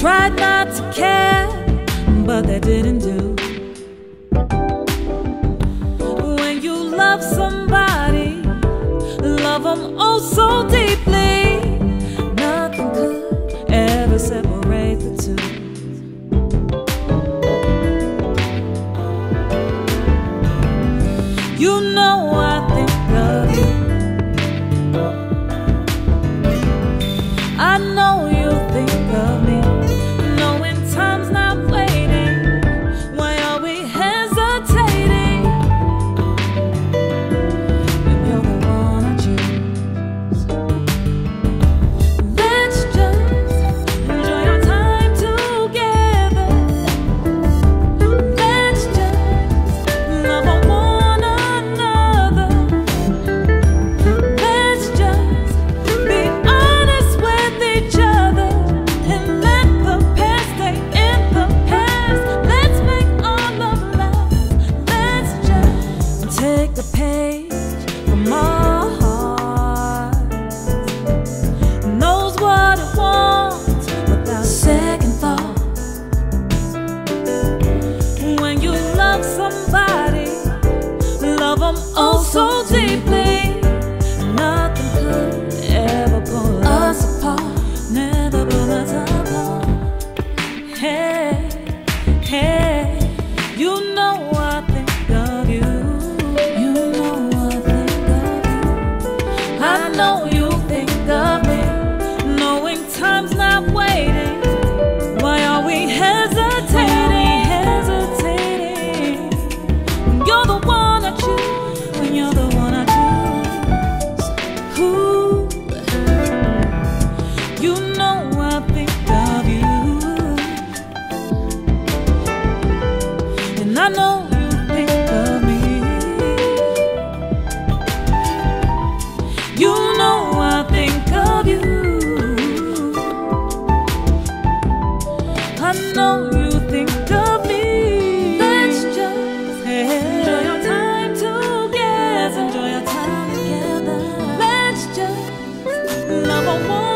tried not to care, but they didn't do. When you love somebody, love them oh so deeply, nothing could ever separate the two. You know I think of you. I know you know you think of me. You know I think of you. I know you think of me. Let's just enjoy our time together. Let's enjoy our time together. Let's just love.